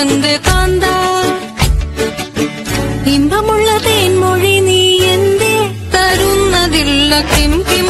എന്ത് കാന്ത? ഇമ്പമുള്ള തേൻമൊഴി നീ എന്തേ? തരുന്നതില്ല കിം കിം